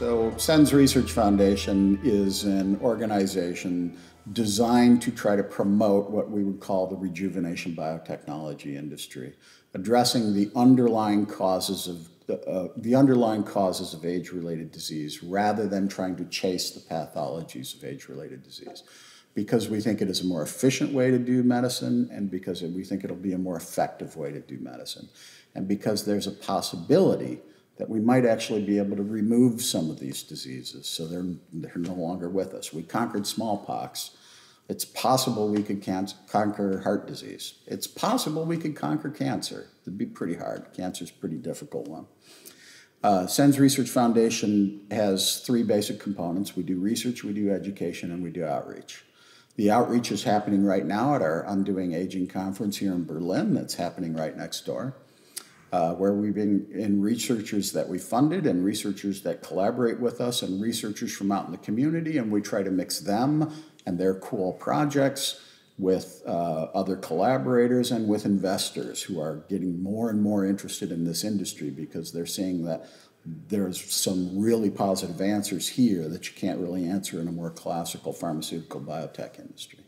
So, SENS Research Foundation is an organization designed to try to promote what we would call the rejuvenation biotechnology industry, addressing the underlying causes of uh, the underlying causes of age-related disease rather than trying to chase the pathologies of age-related disease. Because we think it is a more efficient way to do medicine and because we think it'll be a more effective way to do medicine. And because there's a possibility that we might actually be able to remove some of these diseases so they're, they're no longer with us. We conquered smallpox. It's possible we could conquer heart disease. It's possible we could conquer cancer. It'd be pretty hard. Cancer's a pretty difficult one. Uh, SENS Research Foundation has three basic components. We do research, we do education, and we do outreach. The outreach is happening right now at our Undoing Aging conference here in Berlin that's happening right next door uh, where we've been in researchers that we funded and researchers that collaborate with us and researchers from out in the community, and we try to mix them and their cool projects with uh, other collaborators and with investors who are getting more and more interested in this industry because they're seeing that there's some really positive answers here that you can't really answer in a more classical pharmaceutical biotech industry.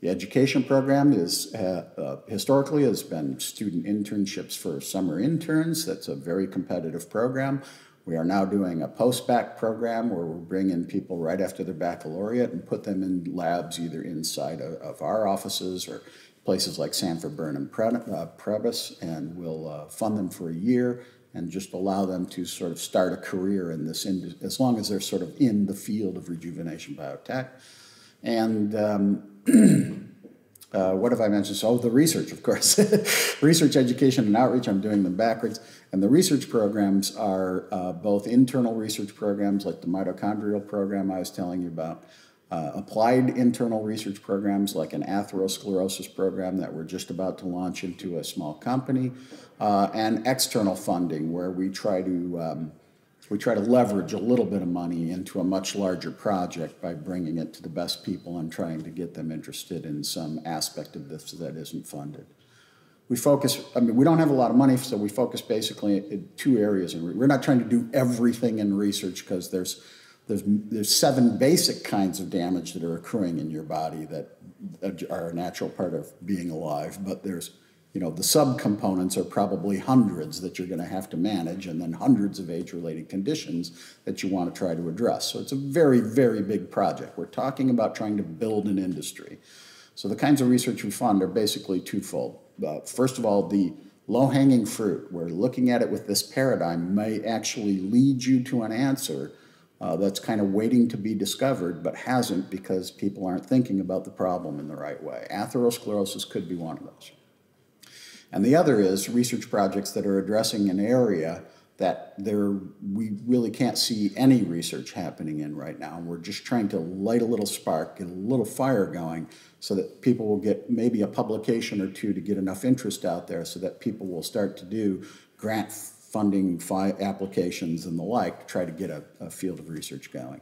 The education program is uh, uh, historically has been student internships for summer interns. That's a very competitive program. We are now doing a post-bac program where we're bringing people right after their baccalaureate and put them in labs either inside of, of our offices or places like Sanford Burnham uh, Prebys, and we'll uh, fund them for a year and just allow them to sort of start a career in this, as long as they're sort of in the field of rejuvenation biotech. And um, uh, what have I mentioned? So, the research, of course. research, education, and outreach, I'm doing them backwards. And the research programs are uh, both internal research programs, like the mitochondrial program I was telling you about, uh, applied internal research programs, like an atherosclerosis program that we're just about to launch into a small company, uh, and external funding, where we try to um, we try to leverage a little bit of money into a much larger project by bringing it to the best people and trying to get them interested in some aspect of this that isn't funded. We focus, I mean, we don't have a lot of money, so we focus basically in two areas. And we're not trying to do everything in research because there's, there's, there's seven basic kinds of damage that are occurring in your body that are a natural part of being alive, but there's you know, the subcomponents are probably hundreds that you're going to have to manage, and then hundreds of age-related conditions that you want to try to address. So it's a very, very big project. We're talking about trying to build an industry. So the kinds of research we fund are basically twofold. Uh, first of all, the low-hanging fruit, we're looking at it with this paradigm, may actually lead you to an answer uh, that's kind of waiting to be discovered, but hasn't because people aren't thinking about the problem in the right way. Atherosclerosis could be one of those. And the other is research projects that are addressing an area that there we really can't see any research happening in right now. And we're just trying to light a little spark, get a little fire going so that people will get maybe a publication or two to get enough interest out there so that people will start to do grant funding applications and the like to try to get a, a field of research going.